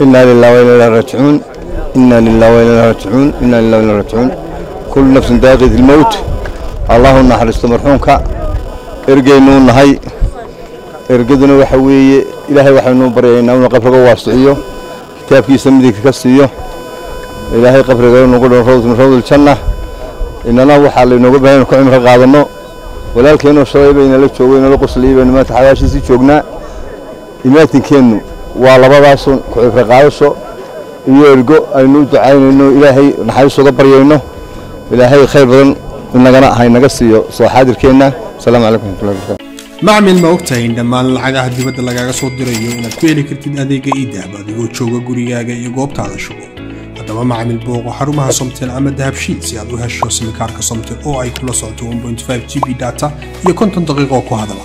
inaa lilah wa inaa raajicuun inaa lilah wa inaa raajicuun inaa lilah wa inaa raajicuun kullu nafsin daaqid ilmowt allahu naxariisto marxuumka ergeynuu nahay. Ergaduna waxa weeye ilaahay waxaynuu baryaynaa inuu qabriga waasiciyo kitaabkiisa midigta ka siiyo. Ilaahay qabriga nagu dhan rawd min inana waxaa laynooga baahan ku cimro qaadanno walaalkeennoo shalay baynala joogay nala qosliyey baynu maanta xabaashiisii joognaa. Imaatinkeennu waa labadaasun ku cibro qaadasho iyo ergo aynu u ducaynayno ilaahay naxariis uga baryayno ilaahay khayr badan inagana haynaga siiyo soo xaadirkeenna. Asalaamu calaykum waraxmatullahi wabarakatu macmil ma ogtahay in dhammaan lacagaha dibadda lagaaga soo dirayo inaad ku heli kartid adeega iidahab adigoo jooga gurigaaga iyo goobtaada shugo haddaba macmil booqo xarumaha somtel ama dahabshiid si aad u hesho simikaarka somtel oo ay kula socoto 1.5 g b data iyo konton daqiiqo ku hadala